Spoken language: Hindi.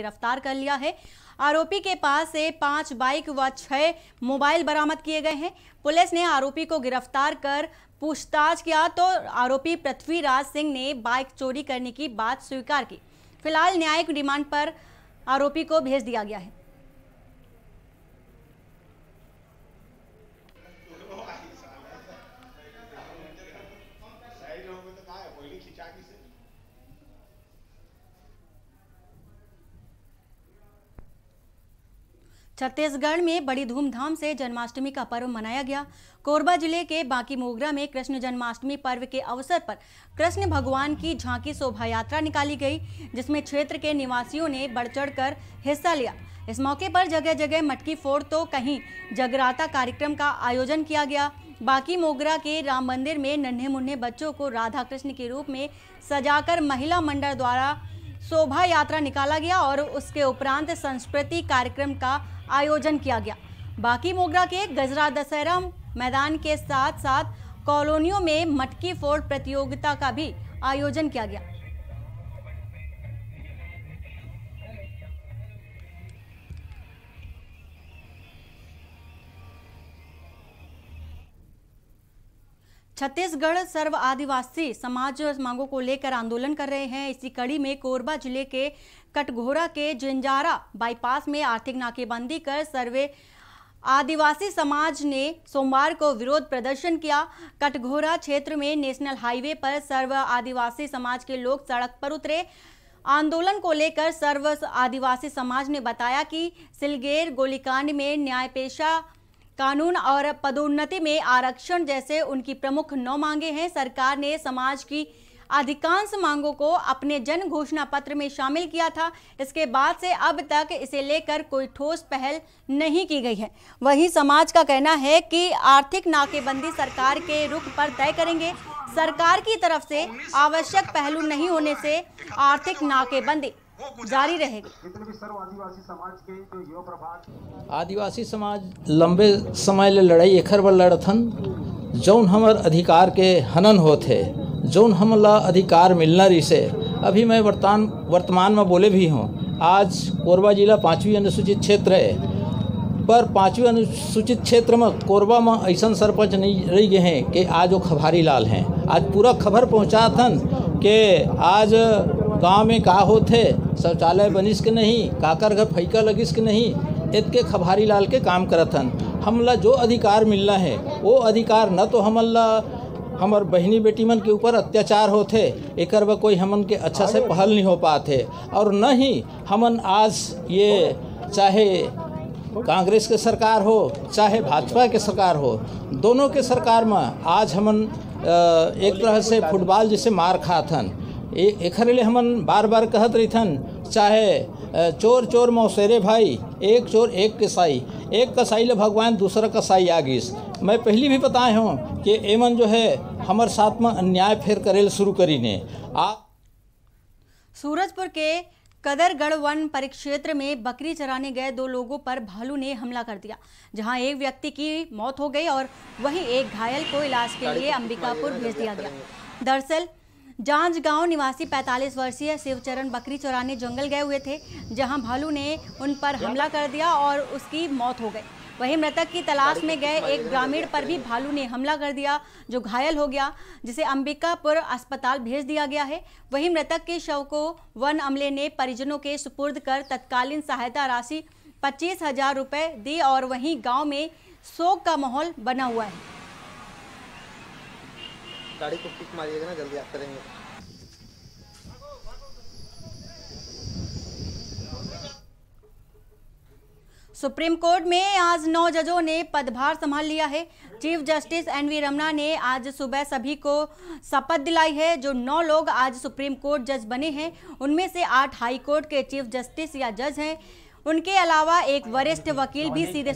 गिरफ़्तार कर लिया है। आरोपी के पास से पाँच बाइक व छह मोबाइल बरामद किए गए हैं। पुलिस ने आरोपी को गिरफ़्तार कर पूछताछ किया तो आरोपी पृथ्वीराज सिंह ने बाइक चोरी करने की बात स्वीकार की। फ़िलहाल न्यायिक रिमांड पर आरोपी को भेज दिया गया है। छत्तीसगढ़ में बड़ी धूमधाम से जन्माष्टमी का पर्व मनाया गया। कोरबा ज़िले के बांकी मोगरा में कृष्ण जन्माष्टमी पर्व के अवसर पर कृष्ण भगवान की झांकी शोभा यात्रा निकाली गई, जिसमें क्षेत्र के निवासियों ने बढ़ चढ़ कर हिस्सा लिया। इस मौके पर जगह जगह मटकी फोड़ तो कहीं जगराता कार्यक्रम का आयोजन किया गया। बाकी मोगरा के राम मंदिर में नन्हे मुन्ने बच्चों को राधा कृष्ण के रूप में सजाकर महिला मंडल द्वारा शोभा यात्रा निकाला गया और उसके उपरांत संस्कृति कार्यक्रम का आयोजन किया गया। बाकी मोगरा के गजरा दशहरा मैदान के साथ साथ कॉलोनियों में मटकी फोड़ प्रतियोगिता का भी आयोजन किया गया। छत्तीसगढ़ सर्व आदिवासी समाज मांगों को लेकर आंदोलन कर रहे हैं। इसी कड़ी में कोरबा ज़िले के कटघोरा के जिंजारा बाईपास में आर्थिक नाकेबंदी कर सर्वे आदिवासी समाज ने सोमवार को विरोध प्रदर्शन किया। कटघोरा क्षेत्र में नेशनल हाईवे पर सर्व आदिवासी समाज के लोग सड़क पर उतरे। आंदोलन को लेकर सर्व आदिवासी समाज ने बताया कि सिलगेर गोलीकांड में न्याय पेशा कानून और पदोन्नति में आरक्षण जैसे उनकी प्रमुख नौ मांगे हैं। सरकार ने समाज की अधिकांश मांगों को अपने जन घोषणा पत्र में शामिल किया था। इसके बाद से अब तक इसे लेकर कोई ठोस पहल नहीं की गई है। वहीं समाज का कहना है कि आर्थिक नाकेबंदी सरकार के रुख पर तय करेंगे। सरकार की तरफ़ से आवश्यक पहलू नहीं होने से आर्थिक नाकेबंदी जारी रहेगी। आदिवासी समाज लंबे समय ले लड़ाई एखर बर लड़थन। जौन हमर अधिकार के हनन होथे जौन हमला अधिकार मिलना रिसे अभी मैं वर्तमान वर्तमान में बोले भी हूँ आज कोरबा जिला पाँचवीं अनुसूचित क्षेत्र है। पर पाँचवीं अनुसूचित क्षेत्र में कोरबा में ऐसा सरपंच नहीं रह गए हैं कि आज वो खभारी लाल हैं। आज पूरा खबर पहुँचा थन कि आज गाँव में का होते शौचालय बनिस के नहीं, काकर घर फैका लगिस के नहीं इतके खभारी लाल के काम करथन हमला जो अधिकार मिलना है, वो अधिकार न तो हमला, हमर बहनी बेटी मन के ऊपर अत्याचार होते एक ब कोई हमन के अच्छा से पहल नहीं हो पाते और न ही हमन आज ये चाहे कांग्रेस के सरकार हो, चाहे भाजपा के सरकार हो, दोनों के सरकार में आज हमन एक तरह से फुटबॉल जैसे मार खाथन लिए हमन बार बार कहत रहीथन, चाहे चोर चोर मौसेरे भाई, एक चोर, एक कसाई। एक कसाई ले भगवान दूसरा कसाई आगिस। मैं पहली भी बताए हूँ कि एमन जो है, हमार साथ में अन्याय फिर करेल शुरू करी ने आ सूरजपुर के कदरगढ़ वन परिक्षेत्र में बकरी चराने गए दो लोगों पर भालू ने हमला कर दिया, जहाँ एक व्यक्ति की मौत हो गई और वहीं एक घायल को इलाज के लिए अंबिकापुर भेज दिया गया। दरअसल जाँच गाँव निवासी 45 वर्षीय शिवचरण बकरी चौराने जंगल गए हुए थे, जहाँ भालू ने उन पर हमला कर दिया और उसकी मौत हो गई। वहीं मृतक की तलाश में गए एक ग्रामीण पर भी भालू ने हमला कर दिया, जो घायल हो गया, जिसे अंबिकापुर अस्पताल भेज दिया गया है। वहीं मृतक के शव को वन अमले ने परिजनों के सुपुर्द कर तत्कालीन सहायता राशि पच्चीस हज़ार रुपये दी और वहीं गाँव में शोक का माहौल बना हुआ है। गाड़ी को किक मारिएगा ना जल्दी आप करेंगे। सुप्रीम कोर्ट में आज नौ जजों ने पदभार संभाल लिया है। Chief justice N V Ramana ने आज सुबह सभी को शपथ दिलाई है। जो नौ लोग आज सुप्रीम कोर्ट जज बने हैं उनमें से आठ हाई कोर्ट के चीफ जस्टिस या जज हैं। उनके अलावा एक वरिष्ठ वकील भी सीधे